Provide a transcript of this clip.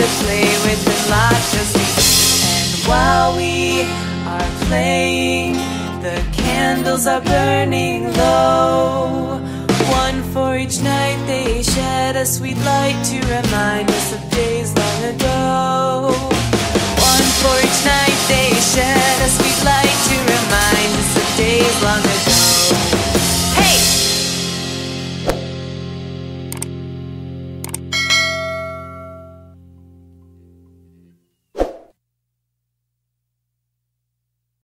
to play with his logically. And while we are playing, the candles are burning low. One for each night they shed a sweet light to remind us of days long ago. One for each night.